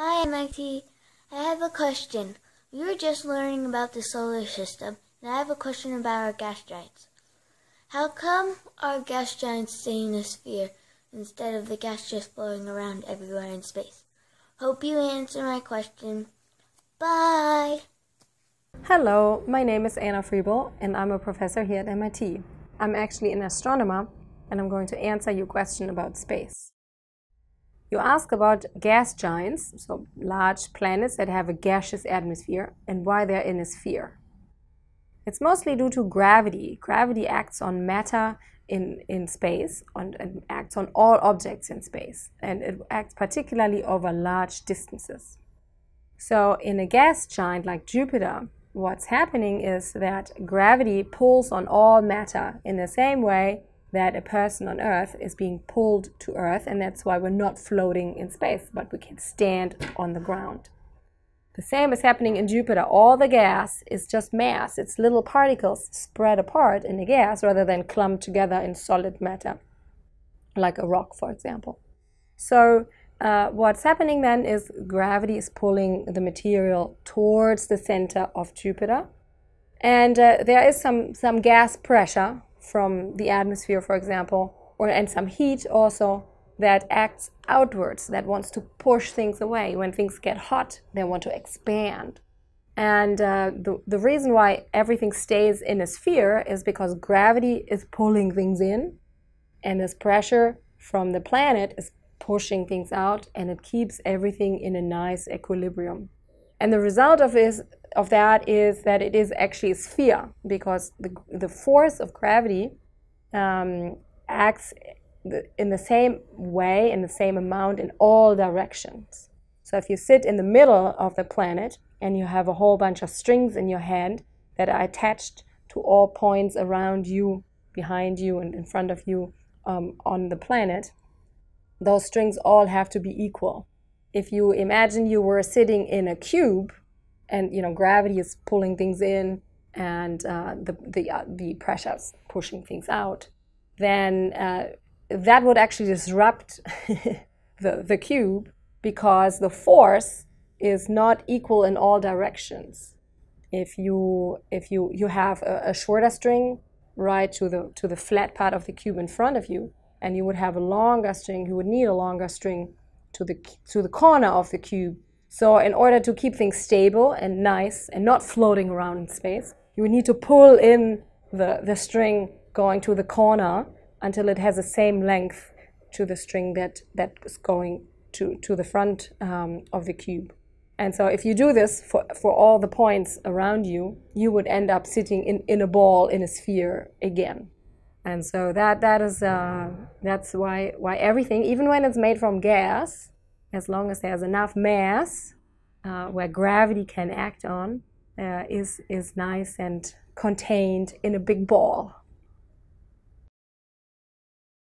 Hi, MIT. I have a question. We were just learning about the solar system, and I have a question about our gas giants. How come our gas giants stay in a sphere instead of the gas just blowing around everywhere in space? Hope you answer my question. Bye! Hello, my name is Anna Frebel, and I'm a professor here at MIT. I'm actually an astronomer, and I'm going to answer your question about space. You ask about gas giants, so large planets that have a gaseous atmosphere, and why they're in a sphere. It's mostly due to gravity. Gravity acts on matter in, in space on, and acts on all objects in space, and it acts particularly over large distances. So, in a gas giant like Jupiter, what's happening is that gravity pulls on all matter in the same way that a person on Earth is being pulled to Earth, and that's why we're not floating in space, but we can stand on the ground. The same is happening in Jupiter. All the gas is just mass, it's little particles spread apart in the gas rather than clumped together in solid matter, like a rock, for example. So, uh, what's happening then is gravity is pulling the material towards the center of Jupiter. And uh, there is some, some gas pressure from the atmosphere, for example, or and some heat also that acts outwards, that wants to push things away. When things get hot, they want to expand. And uh, the, the reason why everything stays in a sphere is because gravity is pulling things in, and this pressure from the planet is pushing things out, and it keeps everything in a nice equilibrium. And the result of is of that is that it is actually a sphere because the, the force of gravity um, acts in the same way, in the same amount in all directions. So if you sit in the middle of the planet and you have a whole bunch of strings in your hand that are attached to all points around you, behind you, and in front of you um, on the planet, those strings all have to be equal. If you imagine you were sitting in a cube and you know gravity is pulling things in and uh, the the uh, the pressures pushing things out, then uh, that would actually disrupt the the cube because the force is not equal in all directions. If you if you you have a, a shorter string right to the to the flat part of the cube in front of you, and you would have a longer string, you would need a longer string to the to the corner of the cube so in order to keep things stable and nice and not floating around in space, you need to pull in the, the string going to the corner until it has the same length to the string that, that is going to, to the front um, of the cube. And so if you do this for, for all the points around you, you would end up sitting in, in a ball, in a sphere again. And so that, that is, uh, that's why, why everything, even when it's made from gas, as long as there's enough mass uh, where gravity can act on, uh, is, is nice and contained in a big ball.